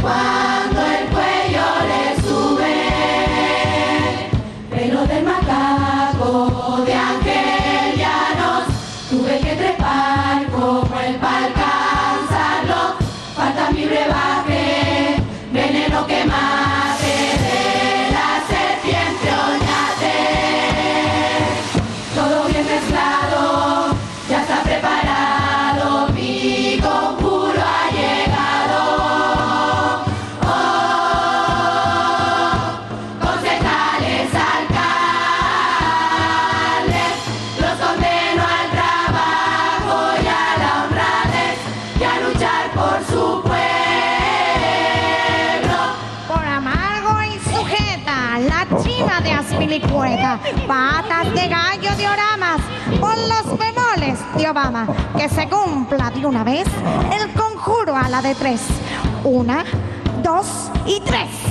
cuando el cuello le sube. Pelo del macaco por su pueblo. Por amargo y sujeta, la china de Aspilicueta, patas de gallo de oramas, por los bemoles de Obama, que se cumpla de una vez el conjuro a la de tres. Una, dos y tres.